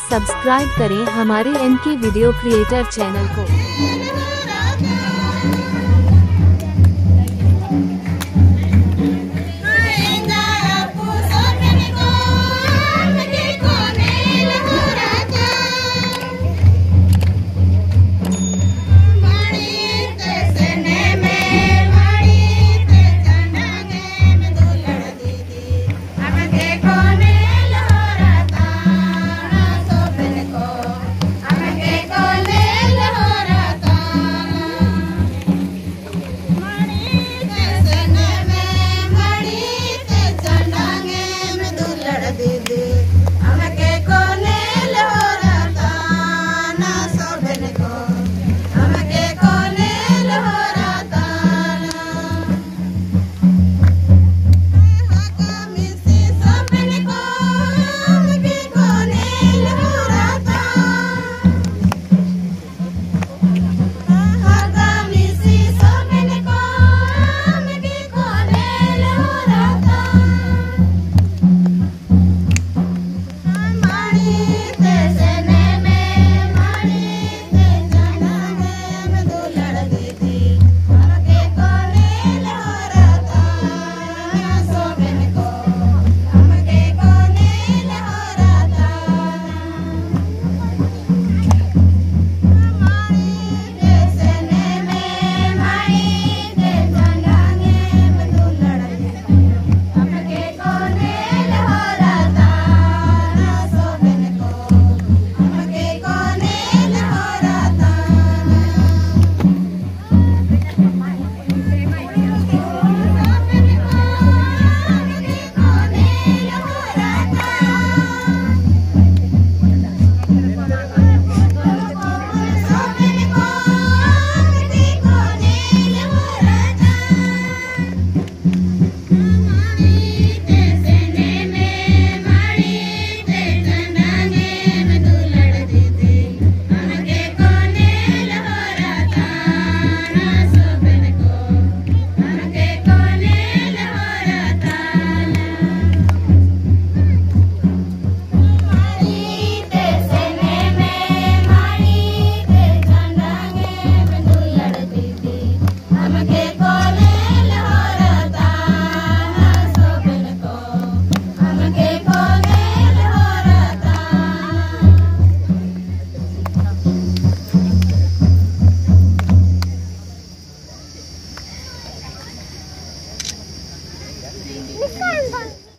Subscribe करें हमारे N के वीडियो क्रिएटर चैनल को। There's an 你看吧。